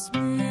was me.